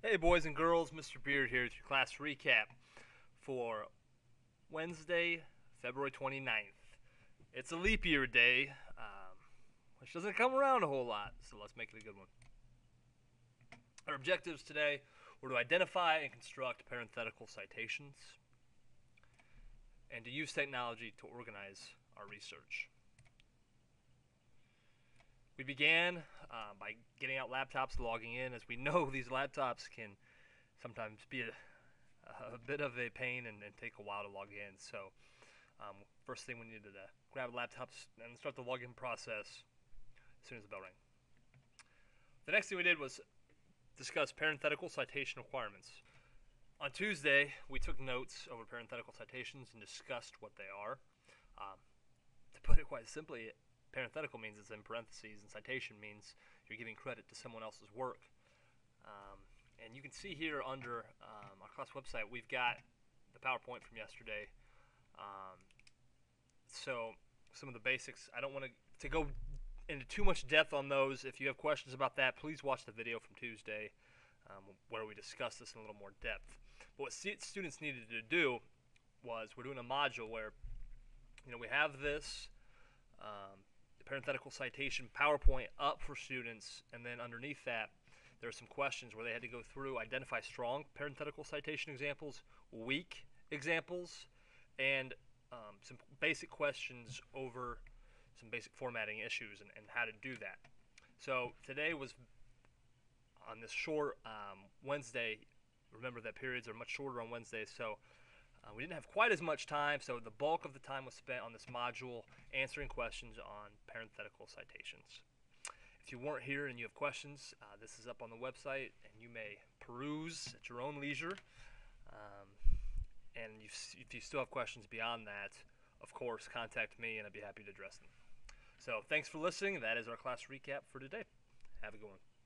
Hey, boys and girls, Mr. Beard here with your class recap for Wednesday, February 29th. It's a leap year day, um, which doesn't come around a whole lot, so let's make it a good one. Our objectives today were to identify and construct parenthetical citations and to use technology to organize our research. We began uh, by getting out laptops, logging in, as we know these laptops can sometimes be a, a bit of a pain and, and, take a while to log in. So, um, first thing we needed to grab laptops and start the login process as soon as the bell rang. The next thing we did was discuss parenthetical citation requirements. On Tuesday, we took notes over parenthetical citations and discussed what they are. Um, to put it quite simply, parenthetical means it's in parentheses, and citation means you're giving credit to someone else's work. Um, and you can see here under um, our class website, we've got the PowerPoint from yesterday. Um, so some of the basics, I don't want to to go into too much depth on those. If you have questions about that, please watch the video from Tuesday um, where we discuss this in a little more depth. But what students needed to do was we're doing a module where you know we have this parenthetical citation PowerPoint up for students, and then underneath that, there are some questions where they had to go through, identify strong parenthetical citation examples, weak examples, and um, some basic questions over some basic formatting issues and, and, how to do that. So today was on this short um, Wednesday. Remember that periods are much shorter on Wednesdays, so uh, we didn't have quite as much time, so the bulk of the time was spent on this module answering questions on parenthetical citations. If you weren't here and you have questions, uh, this is up on the website, and you may peruse at your own leisure. Um, and if you still have questions beyond that, of course, contact me, and I'd be happy to address them. So thanks for listening. That is our class recap for today. Have a good one.